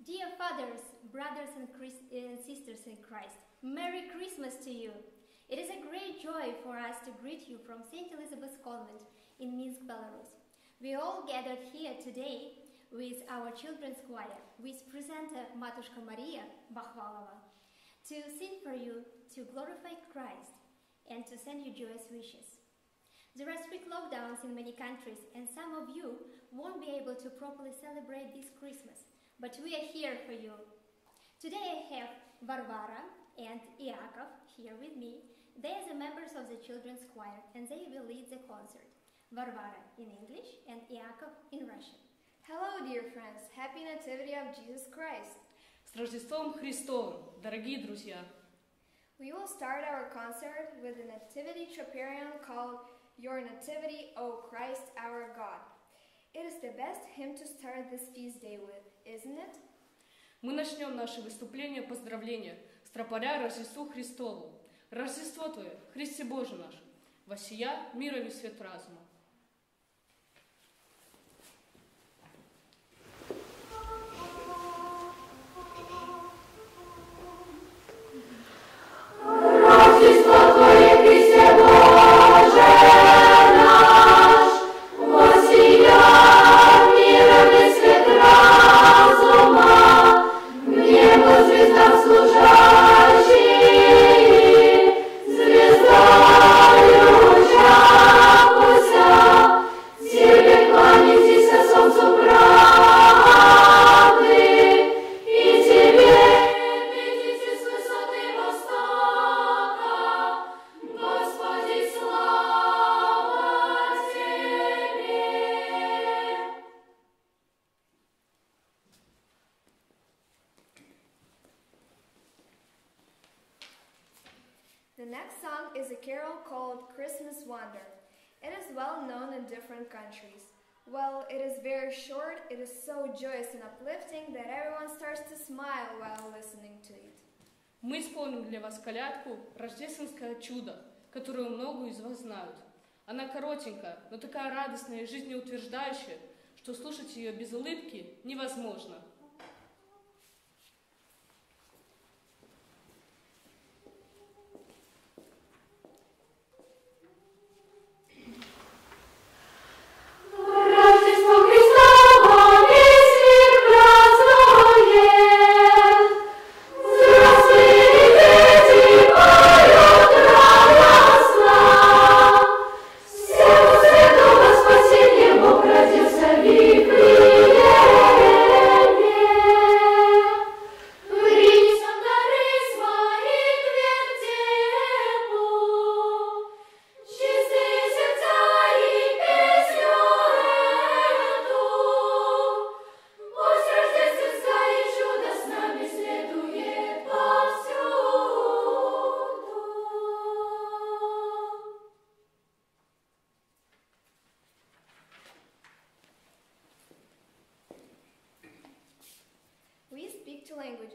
Dear fathers, brothers, and, and sisters in Christ, Merry Christmas to you! It is a great joy for us to greet you from St. Elisabeth's Convent in Minsk, Belarus. We all gathered here today with our children's choir, with presenter uh, Matushka Maria Bakhvalova, to sing for you, to glorify Christ, and to send you joyous wishes. There are strict lockdowns in many countries, and some of you won't be able to properly celebrate this Christmas, but we are here for you. Today I have Varvara and Iakov here with me. They are the members of the children's choir, and they will lead the concert. Varvara in English and Iakov in Russian. Hello, dear friends. Happy Nativity of Jesus Christ. С Рождеством Христовым, дорогие друзья! We will start our concert with a nativity troparion called Your Nativity, O Christ our God. It is the best hymn to start this feast day with, Isn't it? Мы начнем наше выступление поздравления с тропаря Рождеству Христову. Рождество Твое, Христе Боже наш, восия мира и свет разума. The next song is a carol called Christmas Wonder. It is well known in different countries. Well, it is very short, it is so joyous and uplifting that everyone starts to smile while listening to it. Мы исполним для вас колядку «Рождественское чудо», которую много из вас знают. Она коротенькая, но такая радостная и жизнеутверждающая, что слушать ее без улыбки невозможно.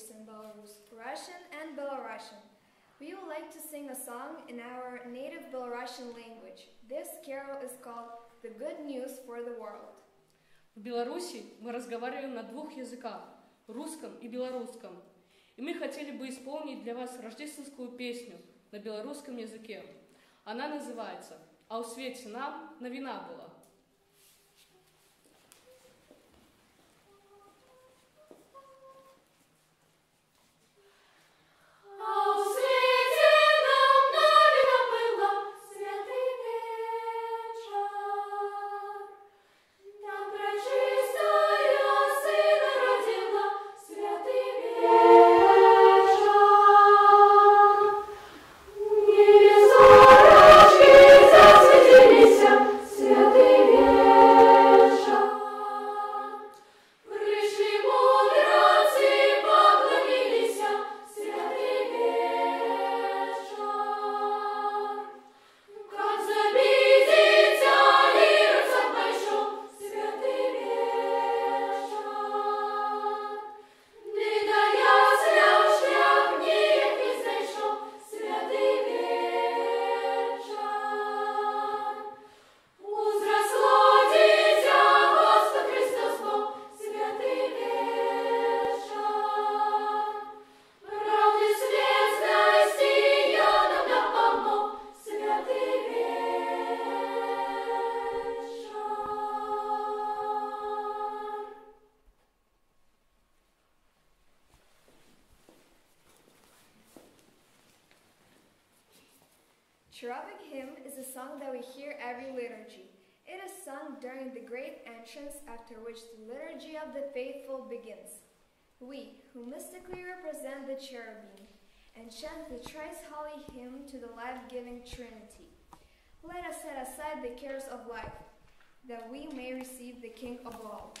Languages in Belarus, Russian and Belarusian. We would like to sing a song in our native Belarusian language. This carol is called The Good News for the World. В Беларуси мы разговариваем на двух языках – русском и белорусском. И мы хотели бы исполнить для вас рождественскую песню на белорусском языке. Она называется «А у свете нам новина была». Hymn is a song that we hear every liturgy. It is sung during the great entrance, after which the liturgy of the faithful begins. We, who mystically represent the cherubim, and chant the thrice holy hymn to the life-giving Trinity. Let us set aside the cares of life, that we may receive the King of all,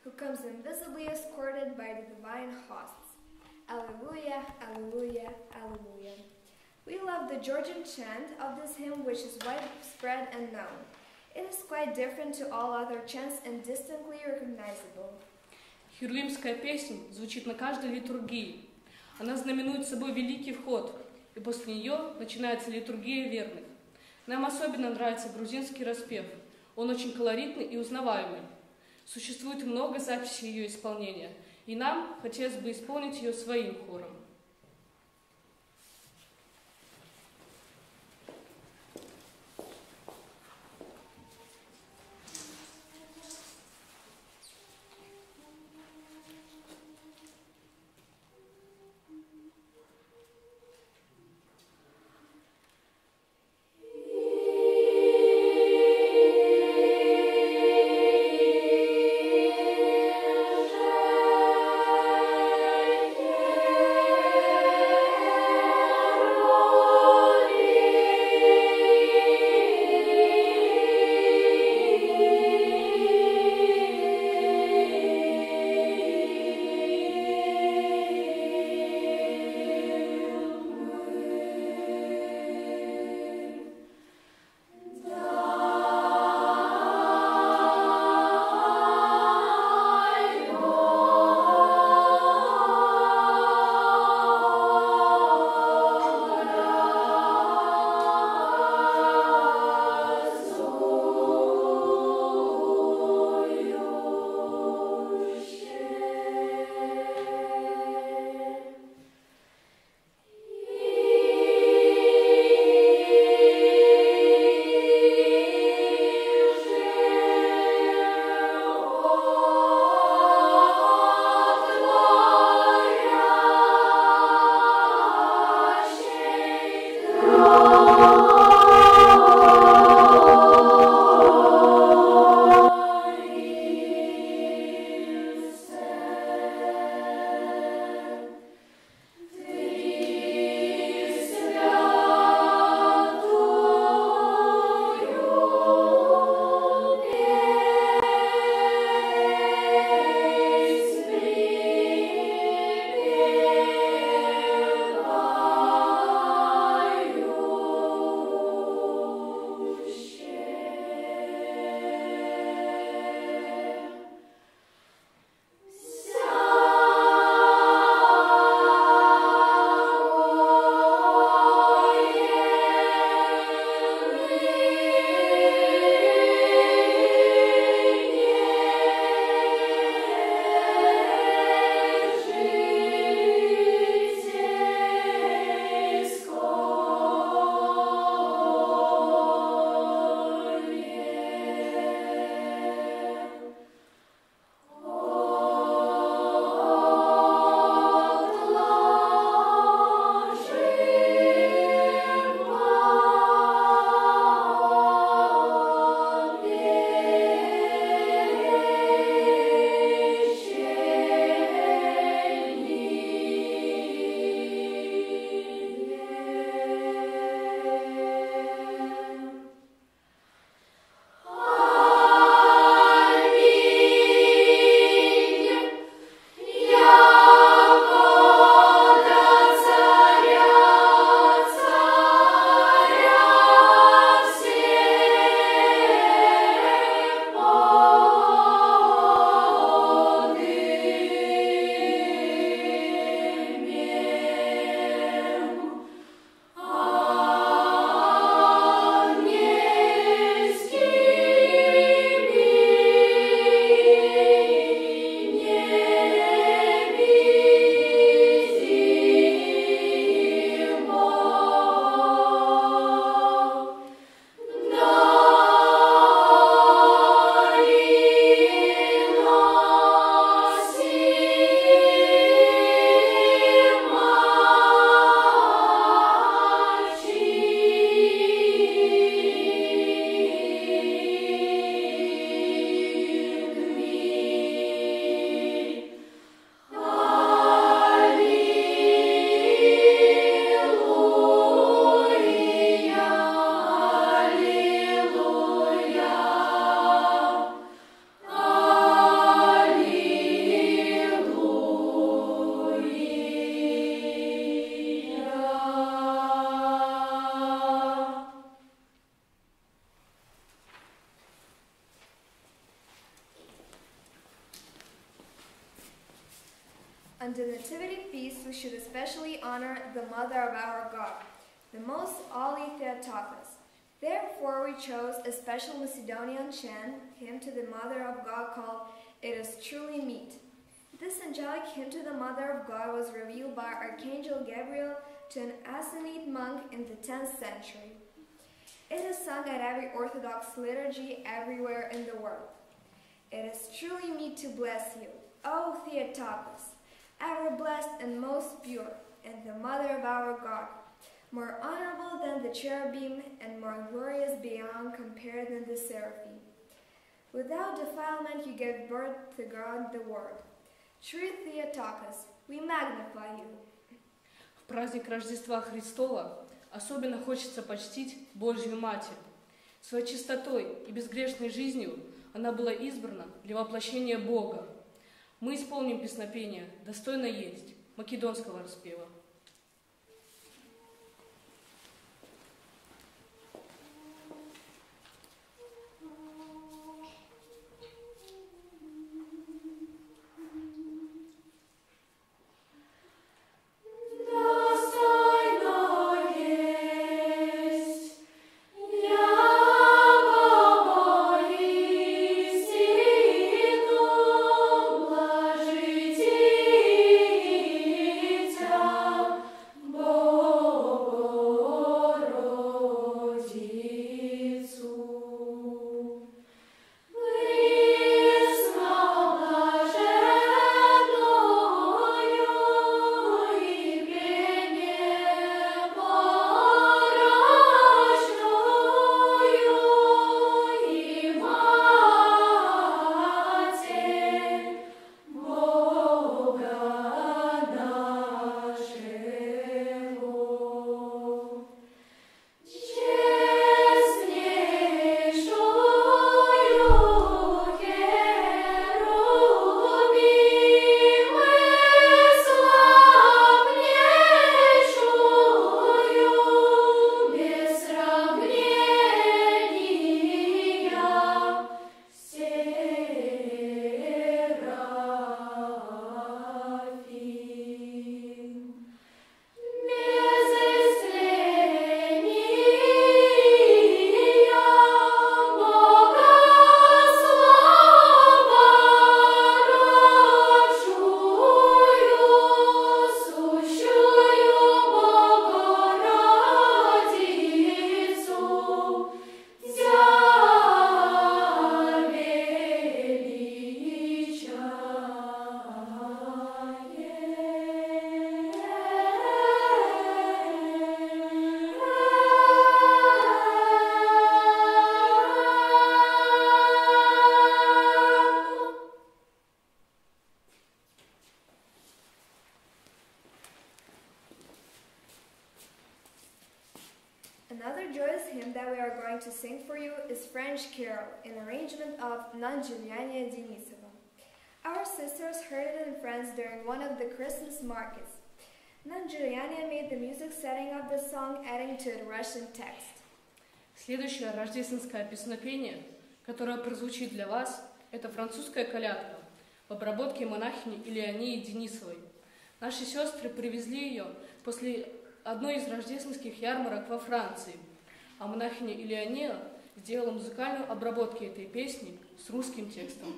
who comes invisibly escorted by the divine hosts. Alleluia, alleluia, alleluia. We love the Georgian chant of this hymn, which is widespread and known. It is quite different to all other chants and distinctly recognizable. Хюрлимская песня звучит на каждой литургии. Она знаменует собой великий вход, и после нее начинается литургия верных. Нам особенно нравится грузинский распев. Он очень колоритный и узнаваемый. Существует много записей ее исполнения, и нам хотелось бы исполнить ее своим хором. The Nativity feast, we should especially honor the Mother of our God, the Most Holy Theotokos. Therefore, we chose a special Macedonian chant, hymn to the Mother of God called It Is Truly Meet. This angelic hymn to the Mother of God was revealed by Archangel Gabriel to an Athonite monk in the 10th century. It is sung at every Orthodox liturgy everywhere in the world. It is truly meet to bless you, O Theotokos, ever blessed and most pure, and the Mother of our God, more honorable than the cherubim and more glorious beyond compared than the seraphim. Without defilement you gave birth to God the Word. True Theotokos, we magnify you. В праздник Рождества Христова особенно хочется почтить Божью Матерь. Своей чистотой и безгрешной жизнью она была избрана для воплощения Бога. Мы исполним песнопение «Достойно есть» македонского распева. During one of the Christmas markets. Nan Juliania made the music setting of the song, adding to it Russian text. Следующее рождественское песнопение, которое прозвучит для вас, это французская колядка в обработке монахини Илеонии Денисовой. Наши сестры привезли ее после одной из рождественских ярмарок во Франции, а монахиня Илеония сделала музыкальную обработку этой песни с русским текстом.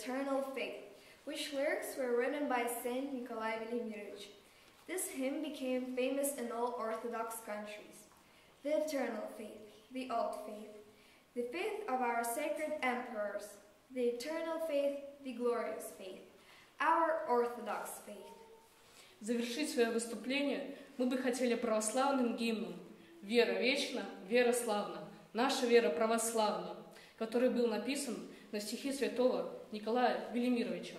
Eternal Faith, which lyrics were written by Saint Nikolai Velimirovich. This hymn became famous in all Orthodox countries. The eternal faith, the old faith, the faith of our sacred emperors, the eternal faith, the glorious faith, our Orthodox faith. Завершить свое выступление мы бы хотели православным гимном «Вера вечна, вера славна, наша вера православна», Который был написан на стихи святого Николая Велимировича.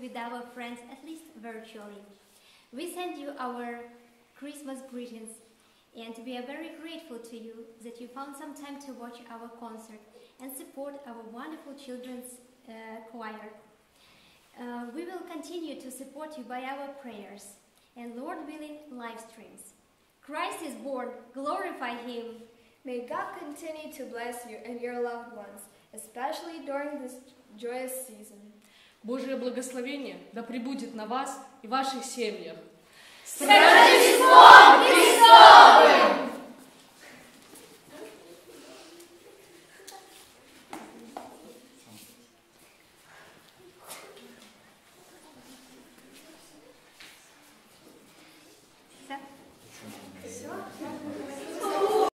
With our friends, at least virtually. We send you our Christmas greetings, and we are very grateful to you that you found some time to watch our concert and support our wonderful children's uh, choir. Uh, we will continue to support you by our prayers and, Lord willing, live streams. Christ is born, glorify Him. May God continue to bless you and your loved ones, especially during this joyous season. Божие благословение да пребудет на вас и ваших семьях. С Рождеством Христовым!